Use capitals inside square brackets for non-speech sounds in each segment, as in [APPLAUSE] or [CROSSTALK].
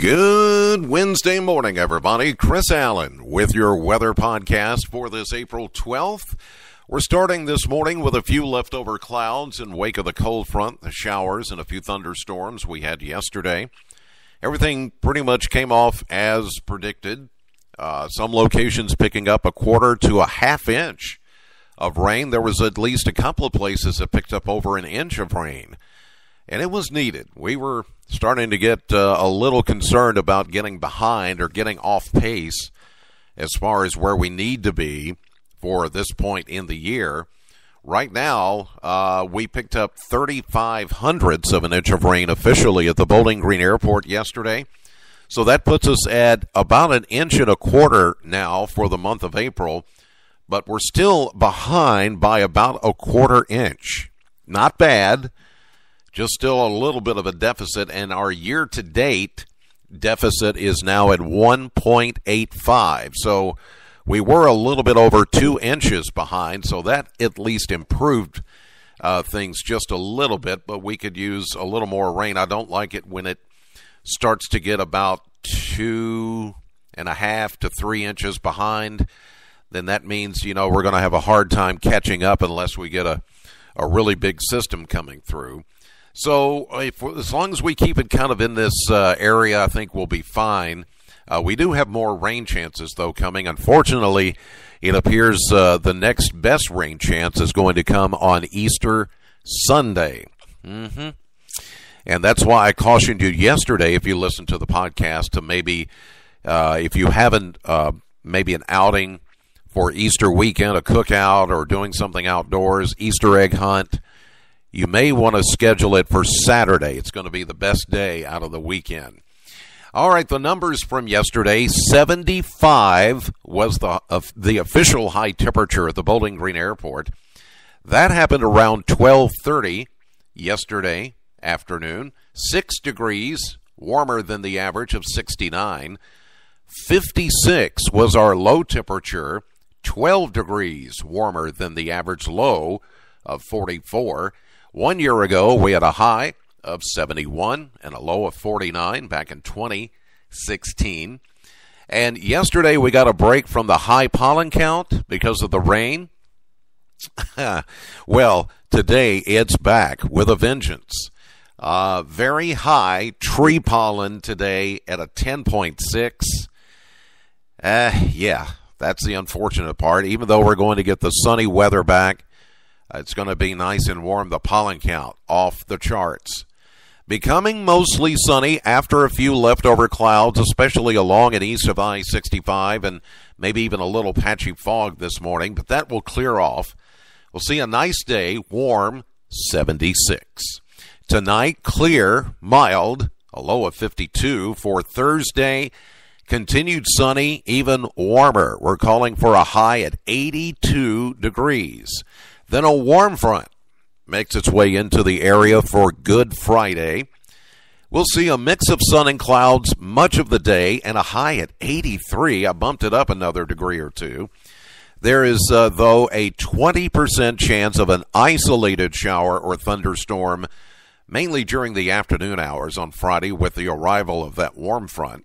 Good Wednesday morning, everybody. Chris Allen with your weather podcast for this April 12th. We're starting this morning with a few leftover clouds in wake of the cold front, the showers, and a few thunderstorms we had yesterday. Everything pretty much came off as predicted. Uh, some locations picking up a quarter to a half inch of rain. There was at least a couple of places that picked up over an inch of rain and it was needed. We were starting to get uh, a little concerned about getting behind or getting off pace as far as where we need to be for this point in the year. Right now, uh, we picked up 35 hundredths of an inch of rain officially at the Bowling Green Airport yesterday. So that puts us at about an inch and a quarter now for the month of April, but we're still behind by about a quarter inch. Not bad just still a little bit of a deficit, and our year to date deficit is now at 1.85. So we were a little bit over two inches behind, so that at least improved uh, things just a little bit, but we could use a little more rain. I don't like it when it starts to get about two and a half to three inches behind. Then that means, you know, we're going to have a hard time catching up unless we get a, a really big system coming through. So if, as long as we keep it kind of in this uh, area, I think we'll be fine. Uh, we do have more rain chances, though, coming. Unfortunately, it appears uh, the next best rain chance is going to come on Easter Sunday. Mm-hmm. And that's why I cautioned you yesterday, if you listened to the podcast, to maybe, uh, if you haven't, uh, maybe an outing for Easter weekend, a cookout, or doing something outdoors, Easter egg hunt you may want to schedule it for Saturday. It's going to be the best day out of the weekend. All right, the numbers from yesterday 75 was the, uh, the official high temperature at the Bowling Green Airport. That happened around 1230 yesterday afternoon. 6 degrees warmer than the average of 69. 56 was our low temperature, 12 degrees warmer than the average low of 44. One year ago, we had a high of 71 and a low of 49 back in 2016. And yesterday, we got a break from the high pollen count because of the rain. [LAUGHS] well, today it's back with a vengeance. Uh, very high tree pollen today at a 10.6. Uh, yeah, that's the unfortunate part. Even though we're going to get the sunny weather back, it's going to be nice and warm. The pollen count off the charts. Becoming mostly sunny after a few leftover clouds, especially along and east of I 65, and maybe even a little patchy fog this morning, but that will clear off. We'll see a nice day, warm, 76. Tonight, clear, mild, a low of 52. For Thursday, continued sunny, even warmer. We're calling for a high at 82 degrees. Then a warm front makes its way into the area for Good Friday. We'll see a mix of sun and clouds much of the day and a high at 83. I bumped it up another degree or two. There is, uh, though, a 20% chance of an isolated shower or thunderstorm, mainly during the afternoon hours on Friday with the arrival of that warm front.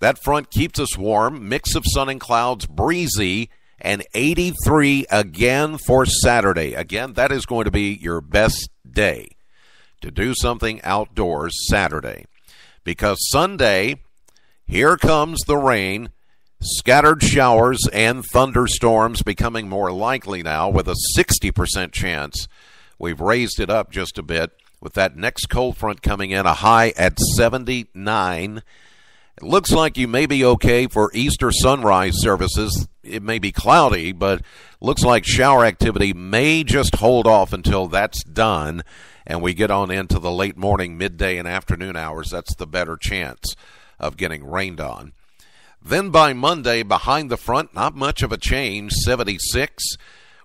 That front keeps us warm, mix of sun and clouds, breezy, and 83 again for Saturday. Again, that is going to be your best day to do something outdoors Saturday. Because Sunday, here comes the rain, scattered showers and thunderstorms becoming more likely now with a 60% chance. We've raised it up just a bit with that next cold front coming in, a high at 79 it looks like you may be okay for Easter sunrise services. It may be cloudy, but looks like shower activity may just hold off until that's done and we get on into the late morning, midday, and afternoon hours. That's the better chance of getting rained on. Then by Monday, behind the front, not much of a change, 76,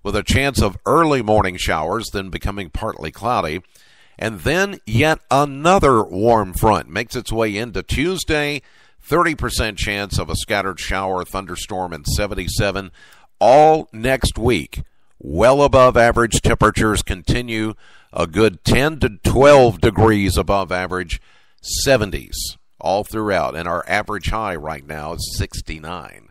with a chance of early morning showers, then becoming partly cloudy. And then yet another warm front makes its way into Tuesday 30% chance of a scattered shower, thunderstorm, and 77 all next week. Well above average temperatures continue a good 10 to 12 degrees above average, 70s all throughout, and our average high right now is 69.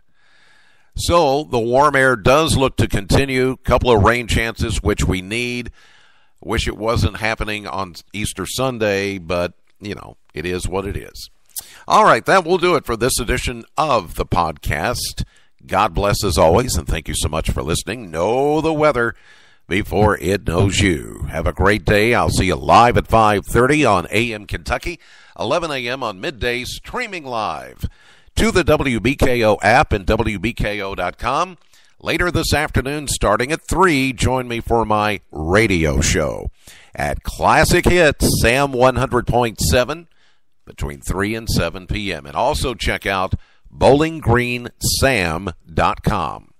So the warm air does look to continue. Couple of rain chances, which we need. Wish it wasn't happening on Easter Sunday, but you know, it is what it is. All right, that will do it for this edition of the podcast. God bless as always, and thank you so much for listening. Know the weather before it knows you. Have a great day. I'll see you live at 5:30 on AM Kentucky, 11 a.m. on midday, streaming live to the WBKO app and WBKO.com. Later this afternoon, starting at 3, join me for my radio show at Classic Hits, Sam 100.7, between 3 and 7 p.m. And also check out bowlinggreensam.com.